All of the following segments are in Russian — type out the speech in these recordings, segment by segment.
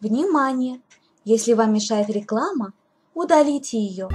Внимание! Если вам мешает реклама, удалите ее.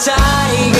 Tiger.